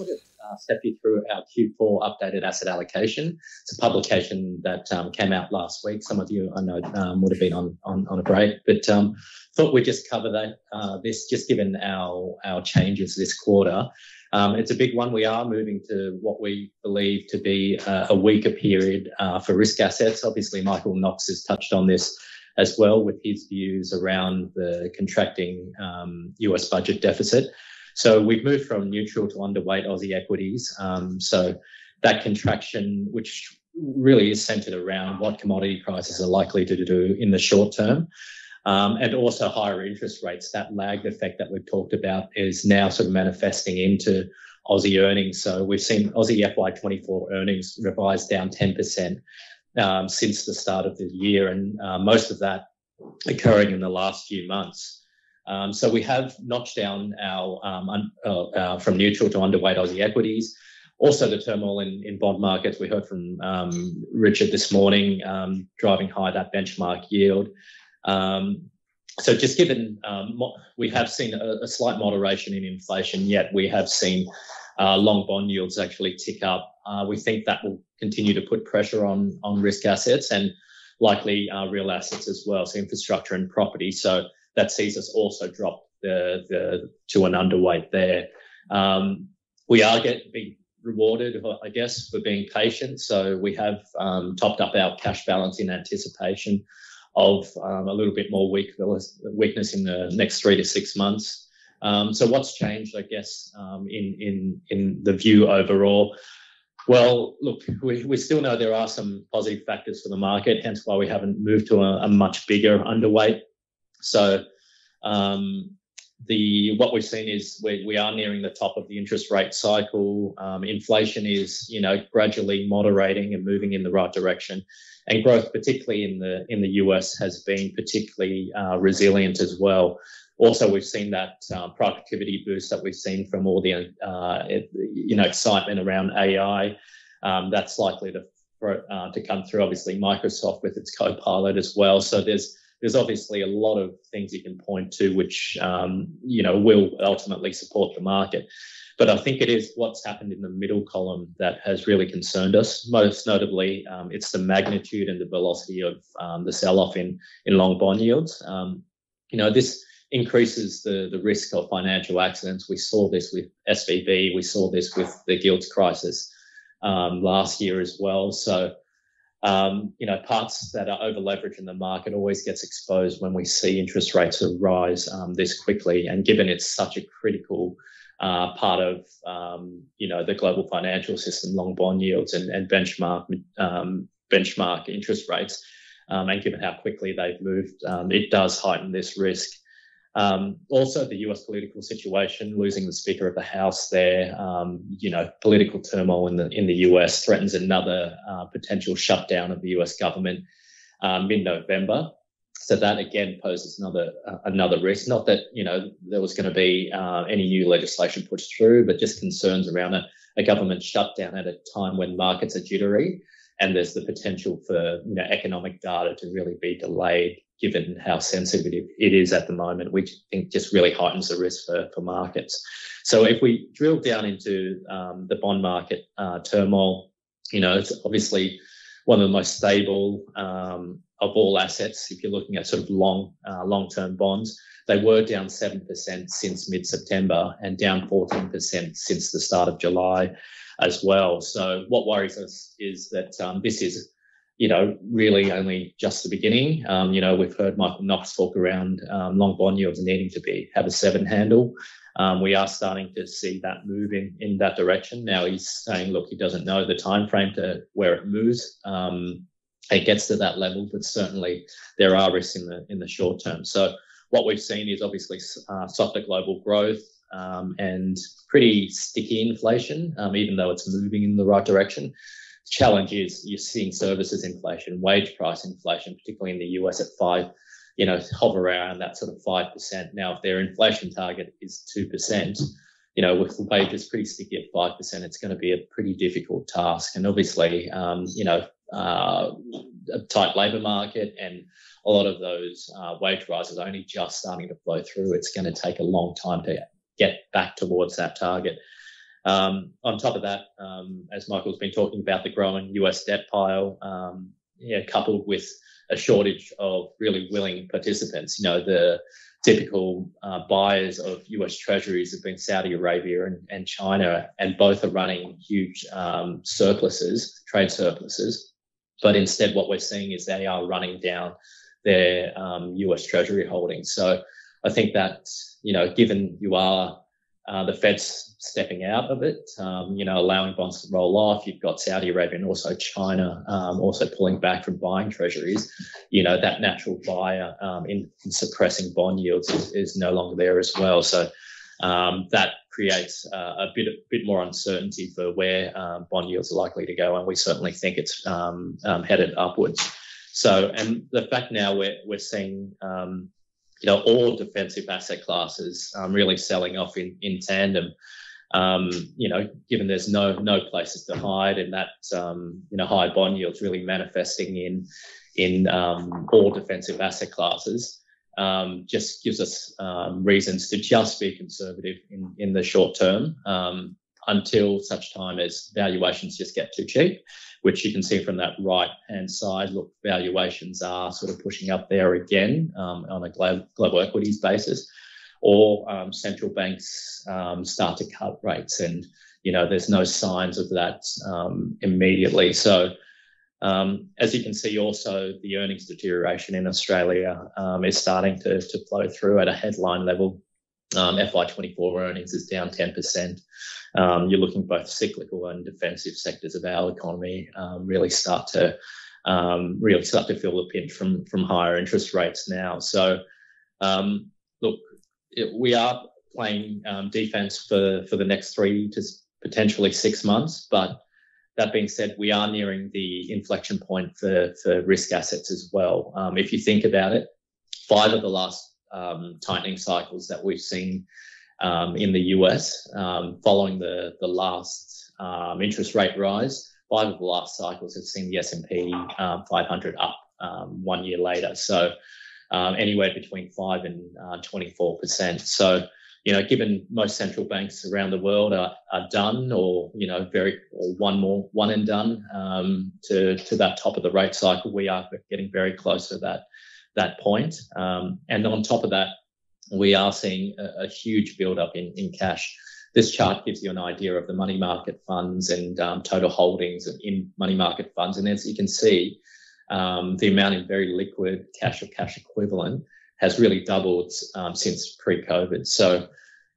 want to uh, step you through our Q4 updated asset allocation. It's a publication that um, came out last week. Some of you I know um, would have been on, on, on a break, but um, thought we'd just cover that uh, this just given our our changes this quarter. Um, it's a big one. We are moving to what we believe to be a, a weaker period uh, for risk assets. Obviously, Michael Knox has touched on this as well with his views around the contracting um, US budget deficit. So we've moved from neutral to underweight Aussie equities. Um, so that contraction, which really is centered around what commodity prices are likely to do in the short term. Um, and also higher interest rates. That lagged effect that we've talked about is now sort of manifesting into Aussie earnings. So we've seen Aussie FY24 earnings revised down 10% um, since the start of the year, and uh, most of that occurring in the last few months. Um, so we have notched down our um, un, uh, uh, from neutral to underweight Aussie equities. Also, the turmoil in, in bond markets. We heard from um, Richard this morning, um, driving high that benchmark yield. Um, so, just given we have seen a, a, slight moderation in inflation, yet we have seen uh, long bond yields actually tick up. Uh, we think that will continue to put pressure on on risk assets and likely uh, real assets as well, so infrastructure and property. So that sees us also drop the, the to an underweight there. Um, we are getting rewarded, I guess, for being patient. So we have um, topped up our cash balance in anticipation of um, a little bit more weakness, weakness in the next three to six months. Um, so what's changed, I guess, um, in in in the view overall? Well, look, we, we still know there are some positive factors for the market, hence why we haven't moved to a, a much bigger underweight. So um, the what we've seen is we, we are nearing the top of the interest rate cycle. Um, inflation is you know gradually moderating and moving in the right direction, and growth, particularly in the in the US, has been particularly uh, resilient as well. Also, we've seen that uh, productivity boost that we've seen from all the uh, you know excitement around AI. Um, that's likely to uh, to come through. Obviously, Microsoft with its Copilot as well. So there's there's obviously a lot of things you can point to which um, you know will ultimately support the market. But I think it is what's happened in the middle column that has really concerned us. Most notably, um, it's the magnitude and the velocity of um, the sell-off in in long bond yields. Um, you know this increases the, the risk of financial accidents. We saw this with SVB, we saw this with the gilts crisis um, last year as well. So, um, you know, parts that are over leveraged in the market always gets exposed when we see interest rates rise um, this quickly. And given it's such a critical uh, part of, um, you know, the global financial system, long bond yields and, and benchmark um, benchmark interest rates, um, and given how quickly they've moved, it does heighten this risk. Um, also, the US political situation, losing the Speaker of the House there, um, you know, political turmoil in the in the US threatens another uh, potential shutdown of the US government uh, mid-November. So that again poses another uh, another risk. Not that you know there was going to be uh, any new legislation pushed through, but just concerns around a, a government shutdown at a time when markets are jittery and there's the potential for you know economic data to really be delayed given how sensitive it is at the moment, which I think just really heightens the risk for, for markets. So if we drill down into um, the bond market uh, turmoil, you know, it's obviously one of the most stable um, of all assets. If you're looking at sort of long, uh, long-term bonds, they were down 7% since mid-September and down 14% since the start of July as well. So what worries us is that um, this is you know, really only just the beginning. Um, you know, we've heard Michael Knox talk around um, long bond yields needing to be have a seven handle. Um, we are starting to see that move in, in that direction. Now he's saying, look, he doesn't know the time frame to where it moves. Um, it gets to that level, but certainly there are risks in the in the short term. So what we've seen is obviously uh, softer global growth um, and pretty sticky inflation, um, even though it's moving in the right direction challenge is you're seeing services inflation, wage price inflation, particularly in the US at five, you know, hover around that sort of 5%. Now, if their inflation target is 2%, you know, with wages pretty sticky at 5%, it's going to be a pretty difficult task. And obviously, um, you know, uh, a tight labour market and a lot of those uh, wage rises only just starting to flow through. It's going to take a long time to get back towards that target. Um, on top of that, um, as Michael's been talking about, the growing US debt pile, um, yeah, coupled with a shortage of really willing participants. You know, the typical uh, buyers of US treasuries have been Saudi Arabia and, and China, and both are running huge um, surpluses, trade surpluses. But instead, what we're seeing is they are running down their um, US Treasury holdings. So I think that, you know, given you are uh, the Fed's stepping out of it, um, you know, allowing bonds to roll off. You've got Saudi Arabia and also China um, also pulling back from buying treasuries. You know, that natural buyer um, in, in, suppressing bond yields is, is, no longer there as well. So um, that creates uh, a bit a bit more uncertainty for where um, bond yields are likely to go, and we certainly think it's um, headed upwards. So, and the fact now we're we're seeing you know, all defensive asset classes um, really selling off in, in tandem. Um, you know, given there's no no places to hide, and that um, you know high bond yields really manifesting in in um, all defensive asset classes, um, just gives us um, reasons to just be conservative in in the short term until such time as valuations just get too cheap which you can see from that right hand side. Look, valuations are sort of pushing up there again um, on a global, global equities basis, or um, central banks um, start to cut rates, and you know there's no signs of that um, immediately. So. Um, as you can see, also the earnings deterioration in Australia um, is starting to, to flow through at a headline level. FY24 earnings is down 10% um, you're looking both cyclical and defensive sectors of our economy um, really start to um, really start to feel the pinch from from higher interest rates now. So, um, look, it, we are playing um, defense for for the next three to potentially six months, but that being said, we are nearing the inflection point for for risk assets as well. Um, if you think about it, five of the last tightening cycles that we've seen um, in the US um, following the, the last um, interest rate rise. Five of the last cycles have seen the S&P um, 500 up um, one year later. So um, anywhere between 5 and uh, 24%. So, you know, given most central banks around the world are, are done or, you know, very, or one more, one and done to, to that top of the rate cycle, we are getting very close to that, that point. and on top of that, we are seeing a, a huge build-up in, in cash. This chart gives you an idea of the money market funds and um, total holdings in money market funds. And as you can see, um, the amount in very liquid cash or cash equivalent has really doubled um, since pre-COVID. So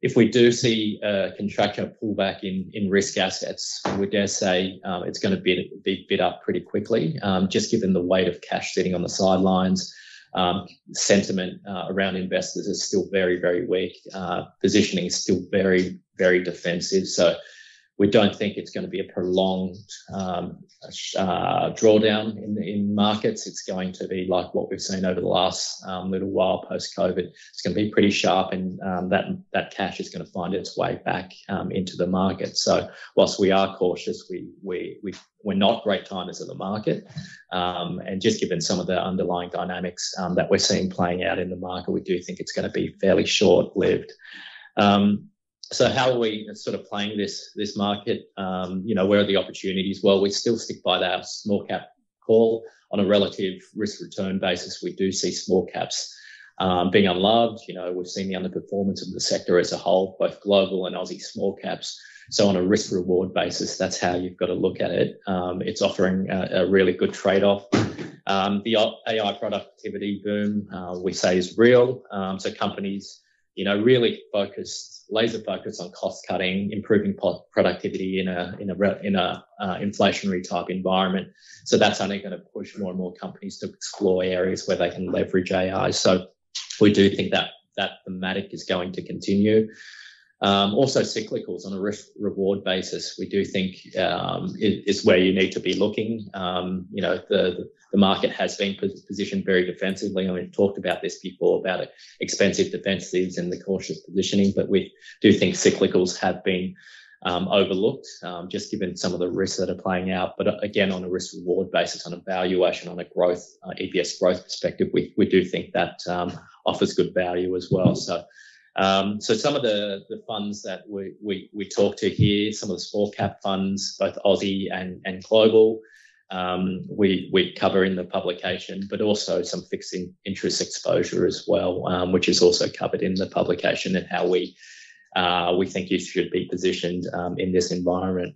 if we do see a contraction pullback in, in risk assets, we dare say um, it's going to be, be bid up pretty quickly, um, just given the weight of cash sitting on the sidelines, um, sentiment uh, around investors is still very, very weak. Uh, positioning is still very, very defensive. So we don't think it's going to be a prolonged um, uh, drawdown in, in markets. It's going to be like what we've seen over the last um, little while post COVID. It's going to be pretty sharp, and um, that that cash is going to find its way back um, into the market. So whilst we are cautious, we we we we're not great timers of the market, um, and just given some of the underlying dynamics um, that we're seeing playing out in the market, we do think it's going to be fairly short lived. Um, so how are we sort of playing this this market? Um, you know, where are the opportunities? Well, we still stick by that small cap call on a relative risk return basis. We do see small caps um, being unloved. You know, we've seen the underperformance of the sector as a whole, both global and Aussie small caps. So on a risk reward basis, that's how you've got to look at it. Um, it's offering a, a, really good trade off. Um, the AI productivity boom, uh, we say, is real. Um, so companies you know, really focused, laser focused on cost cutting, improving productivity in a in a in a uh, inflationary type environment. So that's only going to push more and more companies to explore areas where they can leverage AI. So we do think that that thematic is going to continue. Um, also, cyclicals on a risk reward basis, we do think um, is, is, where you need to be looking. Um, you know, the, the market has been positioned very defensively. Mean, we've talked about this before about expensive defensives and the cautious positioning, but we do think cyclicals have been um, overlooked, um, just given some of the risks that are playing out. But uh, again, on a risk reward basis, on a valuation, on a growth, uh, EPS growth perspective, we, we do think that um, offers good value as well. So Um, so some of the, the funds that we, we, we talk to here, some of the small cap funds, both Aussie and, and global, um, we, we cover in the publication, but also some fixed interest exposure as well, um, which is also covered in the publication and how we, uh, we think you should be positioned um, in this environment.